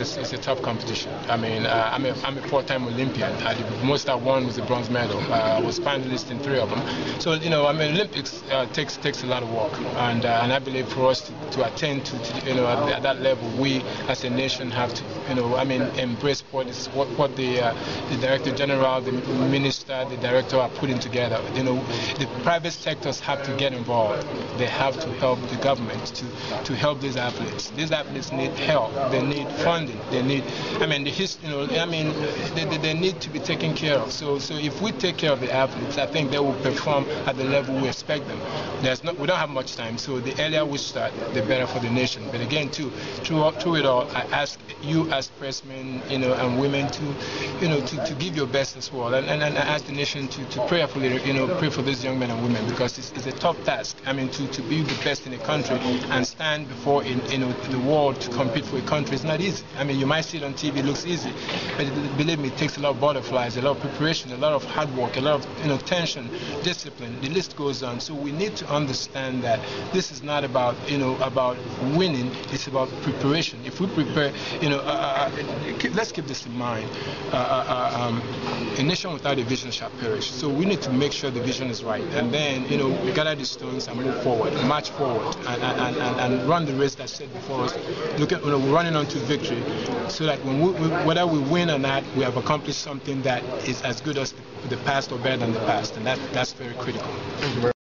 it's a, a tough competition. I mean, uh, I'm, a, I'm a four-time Olympian. I, the most I won was the bronze medal. Uh, I was finalist in three of them. So, you know, I mean, Olympics uh, takes takes a lot of work. And, uh, and I believe for us to, to attend to, to, you know, at, at, that level, we as a nation have to, you know, I mean, embrace what, is, what, what the, uh, the Director General, the Minister, the Director are putting together. You know, the private sectors have to get involved. They have to help the government to, to help these athletes. These athletes need help. They need funding. They need, I mean, the history, you know, I mean, they, they, they need to be taken care of. So, so if we take care of the athletes, I think they will perform at the level we expect them. There's not, we don't have much time, so the earlier we start, the better for the nation. But again, too, through, through it all, I ask you as pressmen, you know, and women to, you know, to, to give your best as well, and, and, and I ask the nation to, to prayerfully, you know, pray for these young men and women because it's, it's a tough task. I mean, to, to be the best in a country and stand before in, you know, the world to compete for a country is not easy. I mean, you might see it on TV, it looks easy, but believe me, it takes a lot of butterflies, a lot of preparation, a lot of hard work, a lot of you know tension, discipline. The list goes on. So we need to understand that this is not about you know about winning. It's about preparation. If we prepare, you know, uh, uh, let's keep this in mind. Uh, uh, uh, um, a nation without a vision shall perish. So we need to make sure the vision is right, and then you know we gather the stones and move forward, march forward, and, and, and, and run the race that's set before us. Look at you know, running on to victory, so that when we, whether we win or not, we have accomplished something that is as good as the past or better than the past, and that, that's very critical.